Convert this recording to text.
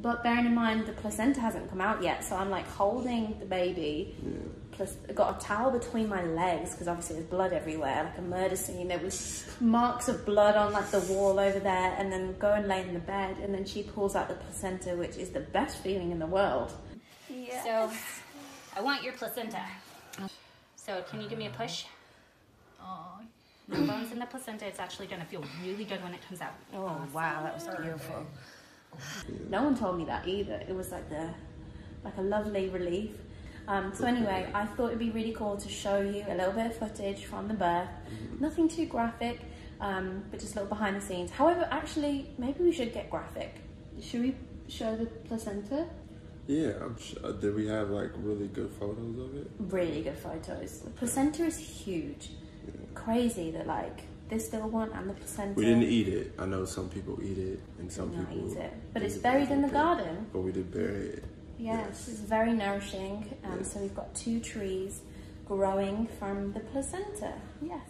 But bearing in mind the placenta hasn't come out yet, so I'm like holding the baby. Yeah. Plus, I got a towel between my legs because obviously there's blood everywhere, like a murder scene. There was marks of blood on like the wall over there, and then go and lay in the bed, and then she pulls out the placenta, which is the best feeling in the world. Yeah. So, I want your placenta. So, can you give me a push? Oh, No bones in the placenta. It's actually gonna feel really good when it comes out. Oh wow, that was beautiful. No one told me that either. It was like the like a lovely relief. Um, so anyway, I thought it'd be really cool to show you a little bit of footage from the birth. Nothing too graphic, um, but just a little behind the scenes. However, actually, maybe we should get graphic. Should we show the placenta? Yeah, I'm sure. Did we have like really good photos of it? Really good photos. The placenta is huge. Crazy that like this little one and the placenta. We didn't eat it. I know some people eat it, and some Not people eat it, but it's buried in the garden. But we did bury it. Yes, it's very nourishing. Um, Yes. So we've got two trees growing from the placenta. Yes.